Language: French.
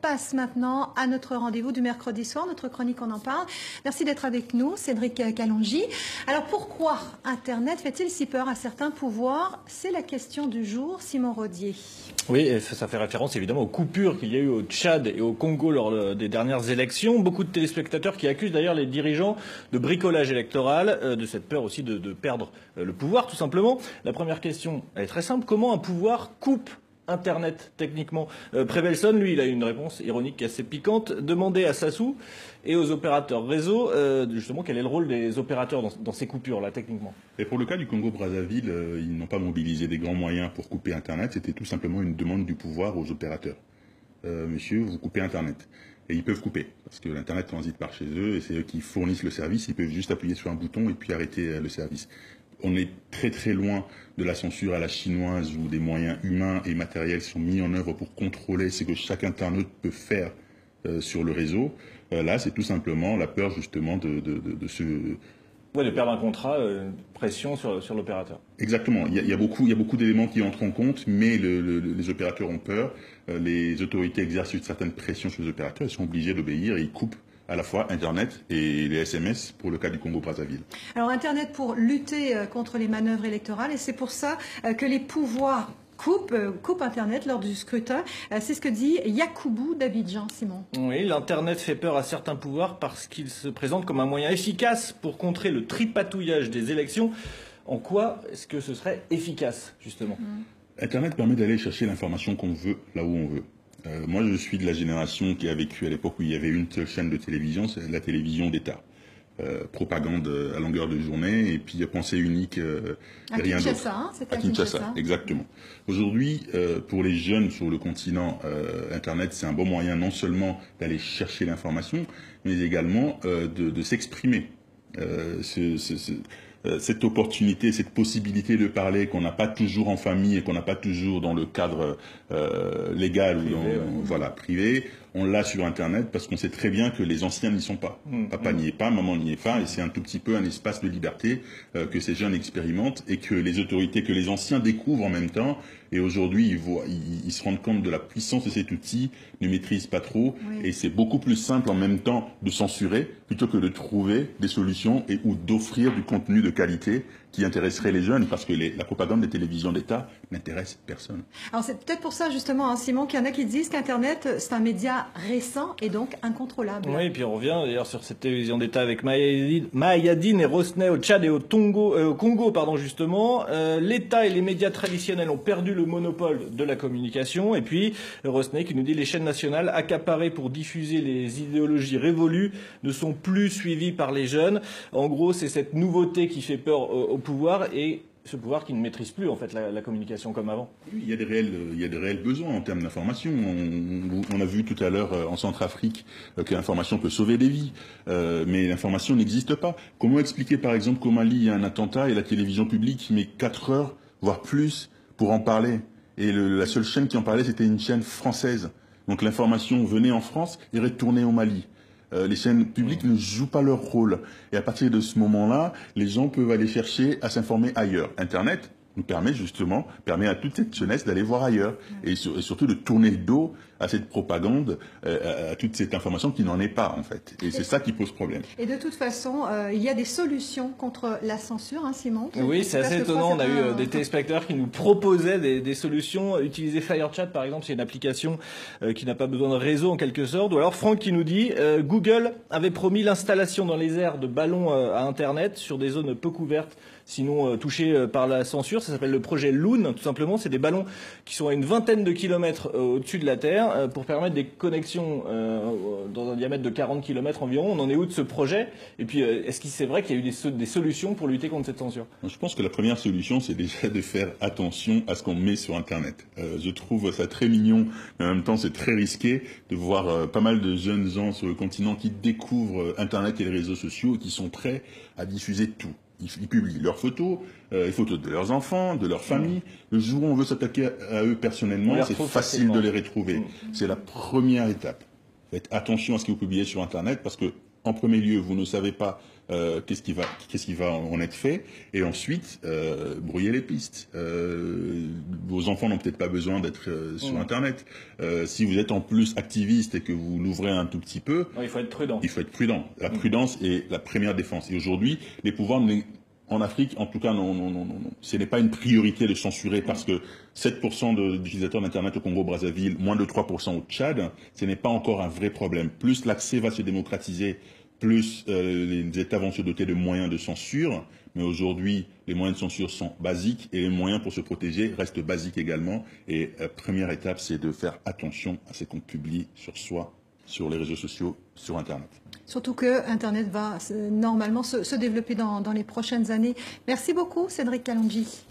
passe maintenant à notre rendez-vous du mercredi soir, notre chronique On en parle. Merci d'être avec nous, Cédric Calongi. Alors pourquoi Internet fait-il si peur à certains pouvoirs? C'est la question du jour, Simon Rodier. Oui, ça fait référence évidemment aux coupures qu'il y a eu au Tchad et au Congo lors des dernières élections. Beaucoup de téléspectateurs qui accusent d'ailleurs les dirigeants de bricolage électoral, euh, de cette peur aussi de, de perdre euh, le pouvoir tout simplement. La première question, est très simple. Comment un pouvoir coupe Internet, techniquement. Euh, Prévelson, lui, il a une réponse ironique assez piquante. Demandez à Sassou et aux opérateurs réseau, euh, justement, quel est le rôle des opérateurs dans, ces coupures-là, techniquement? Et pour le cas du Congo-Brazzaville, euh, ils n'ont pas mobilisé des grands moyens pour couper Internet. C'était tout simplement une demande du pouvoir aux opérateurs. Euh, monsieur, vous coupez Internet. Et ils peuvent couper, parce que l'Internet transite par chez eux, et c'est eux qui fournissent le service. Ils peuvent juste appuyer sur un bouton et puis arrêter le service on est très très loin de la censure à la chinoise où des moyens humains et matériels sont mis en œuvre pour contrôler ce que chaque internaute peut faire euh, sur le réseau. Euh, là, c'est tout simplement la peur justement de, de, de, ce... de perdre un contrat, euh, pression sur, sur l'opérateur. Exactement. Il y, a, il y, a, beaucoup, il y a beaucoup d'éléments qui entrent en compte, mais le, les opérateurs ont peur. les autorités exercent une certaine pression sur les opérateurs. Ils sont obligés d'obéir et ils coupent à la fois Internet et les SMS pour le cas du Congo-Brazzaville. Alors Internet pour lutter euh, contre les manœuvres électorales et c'est pour ça euh, que les pouvoirs Coupent, euh, coupe, Internet lors du scrutin. C'est ce que dit Yacoubou d'Abidjan, Simon. Oui, l'Internet fait peur à certains pouvoirs parce qu'il se présente comme un moyen efficace pour contrer le tripatouillage des élections. En quoi est-ce que ce serait efficace, justement? Mm. Internet permet d'aller chercher l'information qu'on veut là où on veut. Euh, moi, je suis de la génération qui a vécu à l'époque où il y avait une seule chaîne de télévision, c'est la télévision d'État. Euh, propagande à longueur de journée et puis pensée unique euh, à rien d'autre. Hein, à, Kinshasa, exactement. Aujourd'hui, euh, pour les jeunes sur le continent, euh, Internet c'est un bon moyen non seulement d'aller chercher l'information, mais également euh, de, de s'exprimer. Euh, cette opportunité, cette possibilité de parler qu'on n'a pas toujours en famille et qu'on n'a pas toujours dans le cadre euh, légal privé, ou voilà privé, on l'a sur Internet parce qu'on sait très bien que les anciens n'y sont pas. Mmh, Papa mmh. n'y est pas, maman n'y est pas, et c'est un tout petit peu un espace de liberté euh, que ces jeunes expérimentent et que les autorités, que les anciens découvrent en même temps. Et aujourd'hui, ils, voient, ils, ils, se rendent compte de la puissance de cet outil, ne maîtrisent pas trop, oui. et c'est beaucoup plus simple en même temps de censurer plutôt que de trouver des solutions et ou d'offrir du contenu de qualité qui intéresserait les jeunes, parce que les, la propagande des télévisions d'État n'intéresse personne. Alors c'est peut-être pour ça justement, hein, Simon, qu'il y en a qui disent qu'Internet, c'est un média récent et donc incontrôlable. Oui, et puis on revient d'ailleurs sur cette télévision d'État avec Mayadine et Rosnay au Tchad et au, Tongo, euh, au Congo, pardon, justement. Euh, L'État et les médias traditionnels ont perdu le monopole de la communication, et puis Rosnay qui nous dit les chaînes nationales accaparées pour diffuser les idéologies révolues ne sont plus suivies par les jeunes. En gros, c'est cette nouveauté qui fait peur aux pouvoir et ce pouvoir qui ne maîtrise plus en fait la, communication comme avant. Il y a des réels, besoins en termes d'information. On, a vu tout à l'heure euh, en Centrafrique euh, que l'information peut sauver des vies, euh, mais l'information n'existe pas. Comment expliquer par exemple qu'au Mali il y a un attentat et la télévision publique met 4 heures, voire plus, pour en parler? Et la seule chaîne qui en parlait c'était une chaîne française. Donc l'information venait en France et retournait au Mali. Euh, les chaînes publiques ne jouent pas leur rôle. Et à partir de ce moment-là, les gens peuvent aller chercher à s'informer ailleurs. Internet nous permet justement, permet à toute cette jeunesse d'aller voir ailleurs et, sur, et, surtout de tourner le dos à cette propagande, euh, à toute cette information qui n'en est pas en fait. Et, et c'est ça qui pose problème. Et de toute façon, euh, il y a des solutions contre la censure, hein, Simon? Oui, c'est assez étonnant. On a eu euh, des téléspectateurs qui nous proposaient des, des, solutions. Utiliser FireChat par exemple, c'est une application euh, qui n'a pas besoin de réseau en quelque sorte. Ou alors Franck qui nous dit euh, Google avait promis l'installation dans les airs de ballons euh, à Internet sur des zones peu couvertes sinon euh, touchés euh, par la censure. Ça s'appelle le projet Loon, tout simplement. C'est des ballons qui sont à une vingtaine de kilomètres euh, au-dessus de la Terre pour permettre des connexions dans un diamètre de 40 kilomètres environ. On en est où de ce projet? Et puis, est-ce que c'est vrai qu'il y a eu des, solutions pour lutter contre cette censure? Je pense que la première solution, c'est déjà de faire attention à ce qu'on met sur Internet. Euh, je trouve ça très mignon, mais en même temps, c'est très risqué de voir euh, pas mal de jeunes gens sur le continent qui découvrent Internet et les réseaux sociaux et qui sont prêts à diffuser tout ils, publient leurs photos, euh, les photos de leurs enfants, de leur famille. Mmh. Le jour où on veut s'attaquer à, à, eux personnellement, c'est facile facilement. de les retrouver. Mmh. C'est la première étape. Faites attention à ce que vous publiez sur Internet parce que en premier lieu, vous ne savez pas euh, qu'est-ce qui va qu'est-ce qui va en être fait et ensuite euh, brouiller les pistes. Euh, vos enfants n'ont peut-être pas besoin d'être euh, sur mmh. internet. Euh, si vous êtes en plus activiste et que vous l'ouvrez un tout petit peu, il faut être prudent. Il faut être prudent. La mmh. prudence est la première défense. Et aujourd'hui, les pouvoirs en Afrique, en tout cas, non, non, non, non, non. Ce n'est pas une priorité de censurer parce que 7% d'utilisateurs d'Internet au Congo-Brazzaville, moins de 3% au Tchad, ce n'est pas encore un vrai problème. Plus l'accès va se démocratiser, plus euh, les États vont se doter de moyens de censure. Mais aujourd'hui, les moyens de censure sont basiques et les moyens pour se protéger restent basiques également. Et euh, première étape, c'est de faire attention à ce qu'on publie sur soi, sur les réseaux sociaux, sur Internet. Surtout que Internet va normalement se, développer dans, dans, les prochaines années. Merci beaucoup, Cédric Calongi.